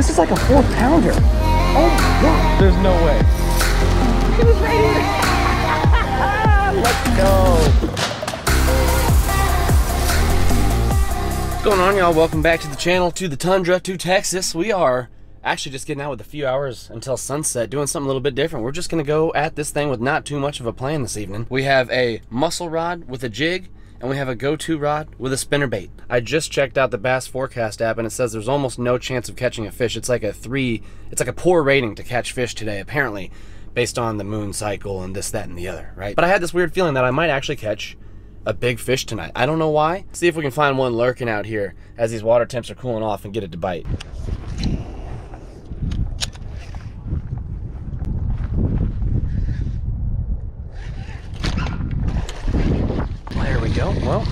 This is like a four pounder. Oh my god. There's no way. He was right here. Let's go. What's going on, y'all? Welcome back to the channel, to the Tundra, to Texas. We are actually just getting out with a few hours until sunset, doing something a little bit different. We're just gonna go at this thing with not too much of a plan this evening. We have a muscle rod with a jig, and we have a go-to rod with a spinner bait. I just checked out the Bass Forecast app and it says there's almost no chance of catching a fish. It's like a three, it's like a poor rating to catch fish today, apparently, based on the moon cycle and this, that, and the other, right? But I had this weird feeling that I might actually catch a big fish tonight. I don't know why. See if we can find one lurking out here as these water temps are cooling off and get it to bite. There we go. Well,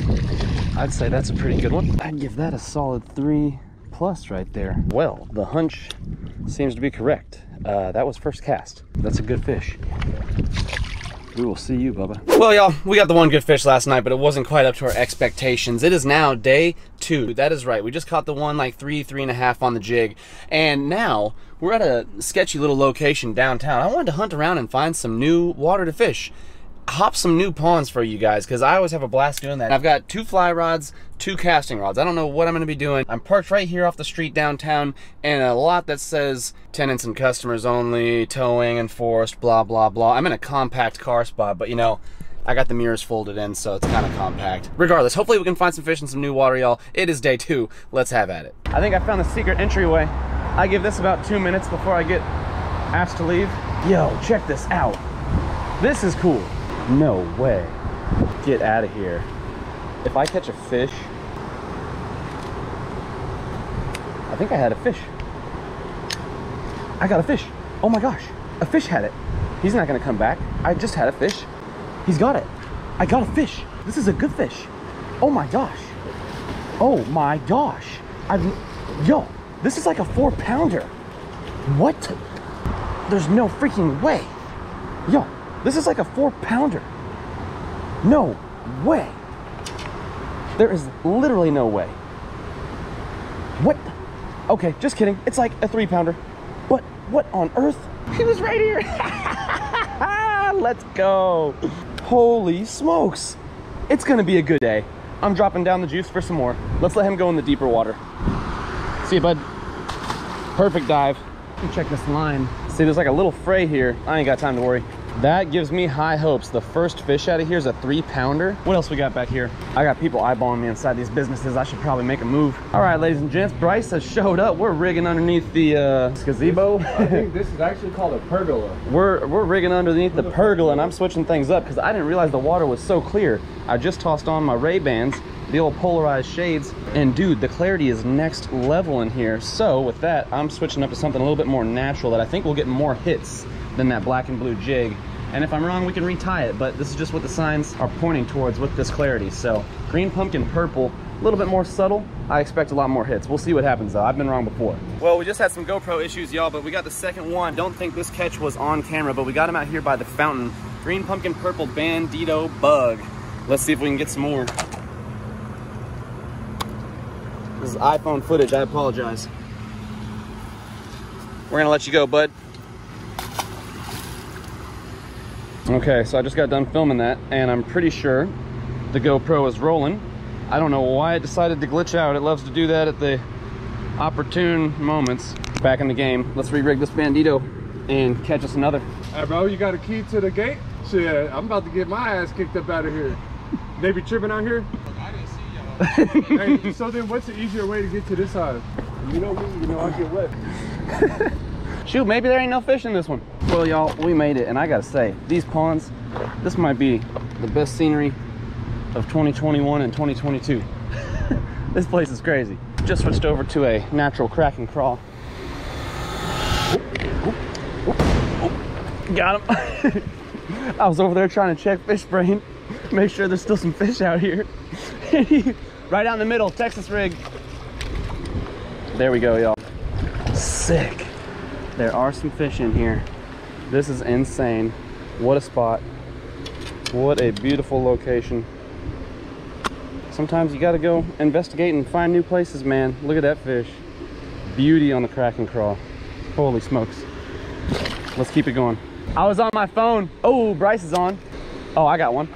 I'd say that's a pretty good one. I'd give that a solid three plus right there. Well, the hunch seems to be correct. Uh, that was first cast. That's a good fish. We will see you, Bubba. Well, y'all, we got the one good fish last night, but it wasn't quite up to our expectations. It is now day two. That is right. We just caught the one like three, three and a half on the jig. And now we're at a sketchy little location downtown. I wanted to hunt around and find some new water to fish hop some new ponds for you guys because I always have a blast doing that. I've got two fly rods, two casting rods. I don't know what I'm going to be doing. I'm parked right here off the street downtown and a lot that says tenants and customers only, towing enforced, blah, blah, blah. I'm in a compact car spot, but you know, I got the mirrors folded in, so it's kind of compact. Regardless, hopefully we can find some fish in some new water, y'all. It is day two. Let's have at it. I think I found the secret entryway. I give this about two minutes before I get asked to leave. Yo, check this out. This is cool. No way. Get out of here. If I catch a fish, I think I had a fish. I got a fish. Oh my gosh, a fish had it. He's not gonna come back. I just had a fish. He's got it. I got a fish. This is a good fish. Oh my gosh. Oh my gosh. I've, yo, this is like a four pounder. What? There's no freaking way. Yo, this is like a four pounder. No way. There is literally no way. What? Okay, just kidding. It's like a three pounder. But what on earth? He was right here. Let's go. Holy smokes. It's gonna be a good day. I'm dropping down the juice for some more. Let's let him go in the deeper water. See you, bud. Perfect dive. Check this line. See, there's like a little fray here. I ain't got time to worry. That gives me high hopes. The first fish out of here is a three pounder. What else we got back here? I got people eyeballing me inside these businesses. I should probably make a move. All right, ladies and gents, Bryce has showed up. We're rigging underneath the uh, gazebo. I think this is actually called a pergola. we're, we're rigging underneath the pergola and I'm switching things up because I didn't realize the water was so clear. I just tossed on my Ray-Bans, the old polarized shades, and dude, the clarity is next level in here. So with that, I'm switching up to something a little bit more natural that I think will get more hits than that black and blue jig. And if I'm wrong, we can retie it, but this is just what the signs are pointing towards with this clarity. So green pumpkin purple, a little bit more subtle. I expect a lot more hits. We'll see what happens though. I've been wrong before. Well, we just had some GoPro issues, y'all, but we got the second one. Don't think this catch was on camera, but we got him out here by the fountain. Green pumpkin purple bandito bug. Let's see if we can get some more. This is iPhone footage, I apologize. We're gonna let you go, bud. Okay, so I just got done filming that, and I'm pretty sure the GoPro is rolling. I don't know why it decided to glitch out. It loves to do that at the opportune moments. Back in the game. Let's re-rig this Bandito and catch us another. Hey, bro, you got a key to the gate? Shit, I'm about to get my ass kicked up out of here. They be tripping out here? I didn't see y'all. Hey, so then what's the easier way to get to this side? You know me, you know I get wet. Shoot, maybe there ain't no fish in this one. Well, y'all, we made it, and I gotta say, these ponds, this might be the best scenery of 2021 and 2022. this place is crazy. Just switched over to a natural Krackin' Craw. Got him. I was over there trying to check fish brain, make sure there's still some fish out here. Right down the middle, Texas rig. There we go, y'all. Sick. There are some fish in here. This is insane. What a spot. What a beautiful location. Sometimes you gotta go investigate and find new places, man. Look at that fish. beauty on the Krackin' Craw. Holy smokes. Let's keep it going. I was on my phone. Oh, Bryce is on. Oh, I got one.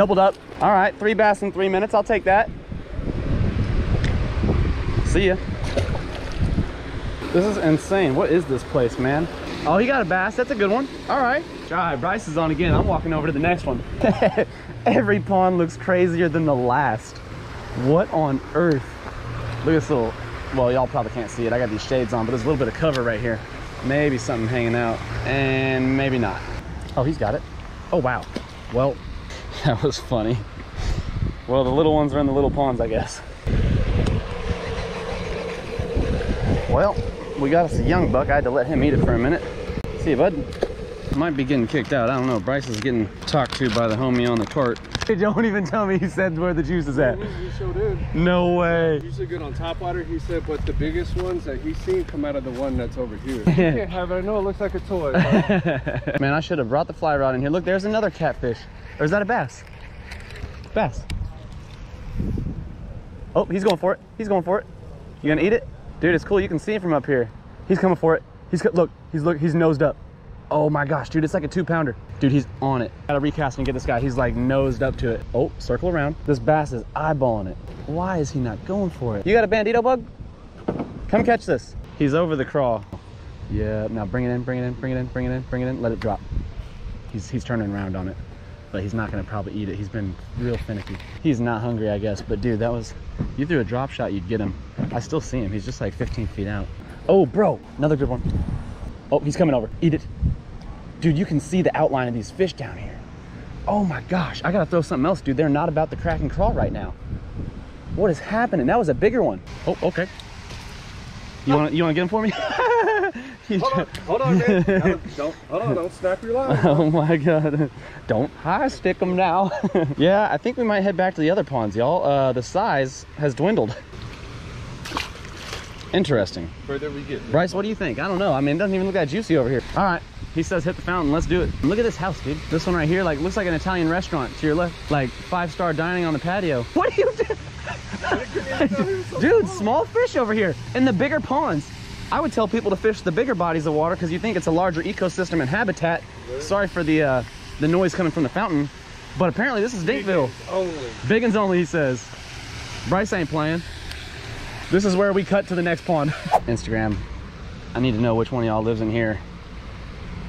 Doubled up. All right, three bass in three minutes. I'll take that. See ya. This is insane. What is this place, man? Oh, he got a bass. That's a good one. All right. All right, Bryce is on again. I'm walking over to the next one. Every pond looks crazier than the last. What on earth? Look at this little, well, y'all probably can't see it. I got these shades on, but there's a little bit of cover right here. Maybe something hanging out, and maybe not. Oh, he's got it. Oh, wow. Well, that was funny. Well, the little ones are in the little ponds, I guess. Well, we got us a young buck. I had to let him eat it for a minute. See you, bud. Might be getting kicked out. I don't know. Bryce is getting talked to by the homie on the cart. Don't even tell me he said where the juice is at. He sure did. No way. Usually good on top water, he said, but the biggest ones that he's seen come out of the one that's over here. You can't have it. I know it looks like a toy. but Man, I should have brought the fly rod in here. Look, there's another catfish. Or is that a bass? Bass. Oh, he's going for it. He's going for it. You gonna eat it? Dude, it's cool. You can see him from up here. He's coming for it. He's, look, he's, look, he's nosed up. Oh my gosh, dude, it's like a two pounder. Dude, he's on it. Gotta recast and get this guy. He's like nosed up to it. Oh, circle around. This bass is eyeballing it. Why is he not going for it? You got a bandito bug? Come catch this. He's over the crawl. Yeah, now bring it in, bring it in, bring it in, bring it in, bring it in, let it drop. He's, he's turning around on it, but he's not gonna probably eat it. He's been real finicky. He's not hungry, I guess, but dude, that was, you threw a drop shot, you'd get him. I still see him, he's just like 15 feet out. Oh, bro, another good one. Oh, he's coming over, eat it. Dude, you can see the outline of these fish down here. Oh my gosh, I gotta throw something else, dude. They're not about the Krackin' Craw right now. What is happening? That was a bigger one. Oh, okay. You want to you want to get him for me? Hold on, hold on, man. Don't, don't, hold on, don't snap your line. Oh my god. Don't high stick them now. yeah, I think we might head back to the other ponds, y'all. Uh, the size has dwindled. Interesting. Further we get. Bryce, what do you think? I don't know. I mean, it doesn't even look that juicy over here. All right. He says hit the fountain. Let's do it. Look at this house, dude. This one right here, like, looks like an Italian restaurant to your left. Like, five-star dining on the patio. What are you doing? Dude, small fish over here in the bigger ponds. I would tell people to fish the bigger bodies of water because you think it's a larger ecosystem and habitat. Sorry for the uh, the noise coming from the fountain, but apparently this is Dinkville. Only. Biggins only, he says. Bryce ain't playing. This is where we cut to the next pond. Instagram. I need to know which one of y'all lives in here.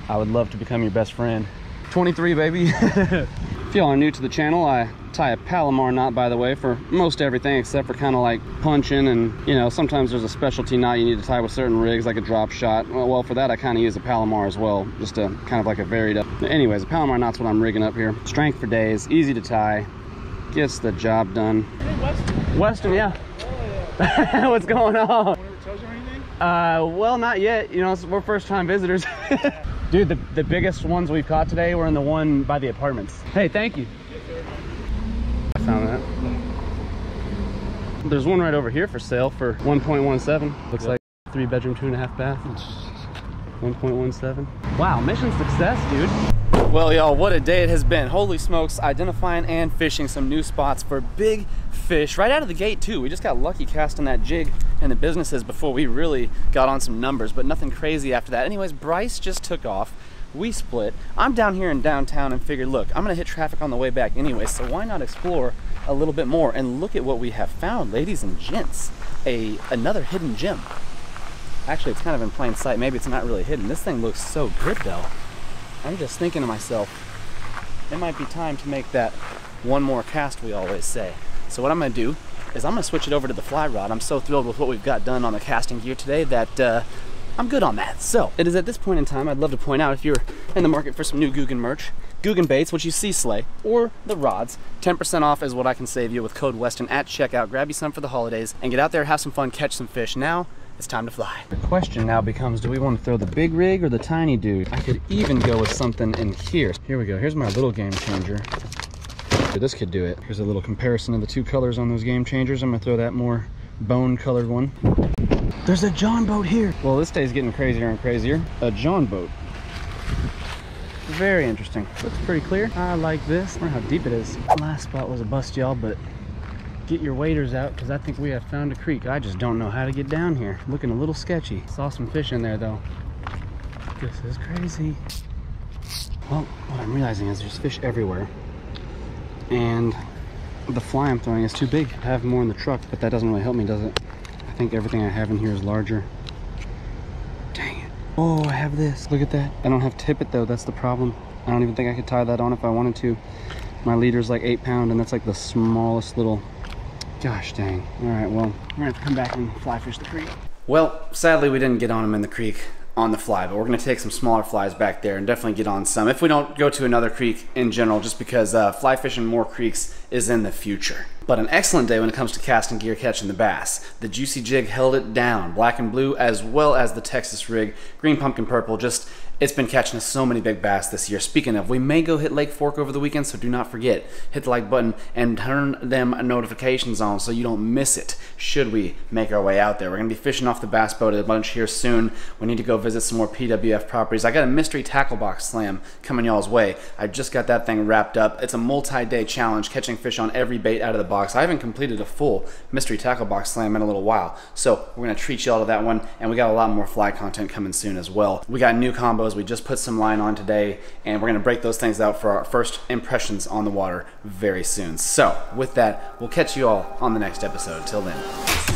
I would love to become your best friend. 23, baby. if y'all are new to the channel, I tie a Palomar knot, by the way, for most everything except for kind of like punching and, you know, sometimes there's a specialty knot you need to tie with certain rigs, like a drop shot. Well, for that, I kind of use a Palomar as well, just to kind of like a varied up. Anyways, a Palomar knot's what I'm rigging up here. Strength for days, easy to tie, gets the job done. Western, yeah. What's going on? Tells you anything? Uh, well, not yet. You know, we're first time visitors. Dude, the, the biggest ones we've caught today were in the one by the apartments. Hey, thank you. I found that. There's one right over here for sale for 1.17. Looks like three bedroom, two and a half bath. 1.17. Wow, mission success, dude. Well, y'all, what a day it has been. Holy smokes, identifying and fishing some new spots for big fish right out of the gate, too. We just got lucky casting that jig in the businesses before we really got on some numbers, but nothing crazy after that. Anyways, Bryce just took off. We split. I'm down here in downtown and figured, look, I'm gonna hit traffic on the way back anyway, so why not explore a little bit more and look at what we have found, ladies and gents. A another hidden gem. Actually, it's kind of in plain sight. Maybe it's not really hidden. This thing looks so good though. I'm just thinking to myself, it might be time to make that one more cast we always say. So what I'm gonna do is I'm gonna switch it over to the fly rod. I'm so thrilled with what we've got done on the casting gear today that uh, I'm good on that. So it is at this point in time I'd love to point out if you're in the market for some new Googan merch, Googan baits, which you see slay, or the rods, 10% off is what I can save you with code Westin at checkout. Grab you some for the holidays and get out there, have some fun, catch some fish. Now it's time to fly. The question now becomes, do we want to throw the big rig or the tiny dude? I could even go with something in here. Here we go, here's my little game changer. This could do it. Here's a little comparison of the two colors on those game changers. I'm gonna throw that more bone colored one. There's a John boat here. Well, this day's getting crazier and crazier. A John boat. Very interesting. Looks pretty clear. I like this. I wonder how deep it is. Last spot was a bust, y'all, but get your waders out because I think we have found a creek. I just don't know how to get down here. Looking a little sketchy. Saw some fish in there though. This is crazy. Well, what I'm realizing is there's fish everywhere. And the fly I'm throwing is too big. I have more in the truck, but that doesn't really help me, does it? I think everything I have in here is larger. Dang it. Oh, I have this. Look at that. I don't have tippet though, that's the problem. I don't even think I could tie that on if I wanted to. My leader's like eight pound and that's like the smallest little, gosh dang. All right, well, we're gonna have to come back and fly fish the creek. Well, sadly we didn't get on them in the creek on the fly, but we're gonna take some smaller flies back there and definitely get on some if we don't go to another creek in general, just because uh, fly fishing more creeks is in the future. But an excellent day when it comes to casting gear catching the bass. The Juicy Jig held it down, black and blue, as well as the Texas rig, green pumpkin purple, just it's been catching us so many big bass this year. Speaking of, we may go hit Lake Fork over the weekend, so do not forget, hit the like button and turn them notifications on so you don't miss it should we make our way out there. We're gonna be fishing off the bass boat a bunch here soon. We need to go visit some more PWF properties. I got a mystery tackle box slam coming y'all's way. I just got that thing wrapped up. It's a multi-day challenge, catching fish on every bait out of the box. I haven't completed a full mystery tackle box slam in a little while, so we're gonna treat y'all to that one, and we got a lot more fly content coming soon as well. We got new combos we just put some line on today, and we're gonna break those things out for our first impressions on the water very soon. So with that, we'll catch you all on the next episode. Till then.